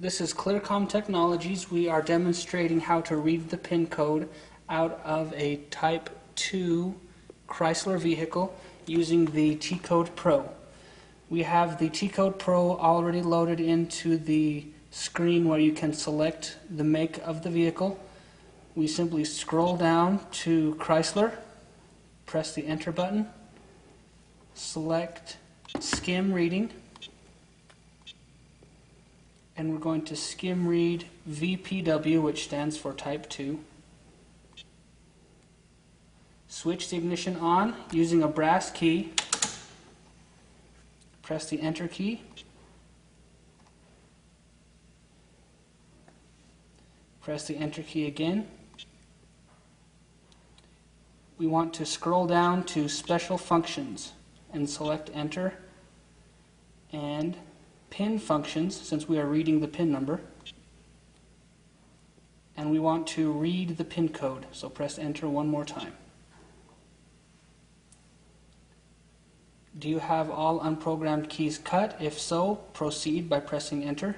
This is Clearcom Technologies. We are demonstrating how to read the PIN code out of a Type 2 Chrysler vehicle using the T-Code Pro. We have the T-Code Pro already loaded into the screen where you can select the make of the vehicle. We simply scroll down to Chrysler, press the enter button, select skim reading, and we're going to skim read VPW, which stands for type 2. Switch the ignition on using a brass key. Press the enter key. Press the enter key again. We want to scroll down to special functions and select enter pin functions since we are reading the pin number and we want to read the pin code. So press enter one more time. Do you have all unprogrammed keys cut? If so proceed by pressing enter.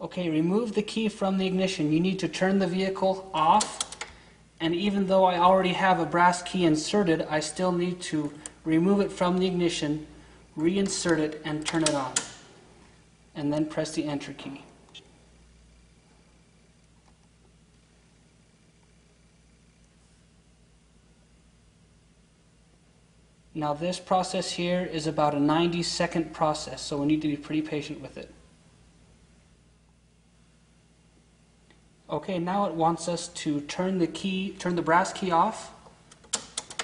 Okay, remove the key from the ignition. You need to turn the vehicle off and even though I already have a brass key inserted, I still need to remove it from the ignition, reinsert it, and turn it on. And then press the enter key. Now this process here is about a 90 second process, so we need to be pretty patient with it. Okay, now it wants us to turn the key, turn the brass key off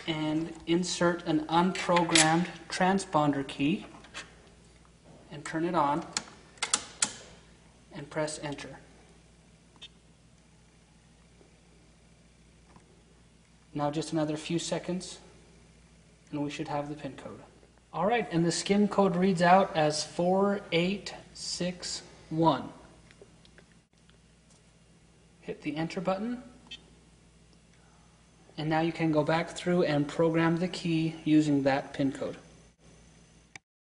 and insert an unprogrammed transponder key and turn it on and press enter. Now just another few seconds and we should have the pin code. All right, and the skim code reads out as 4861 hit the enter button and now you can go back through and program the key using that pin code.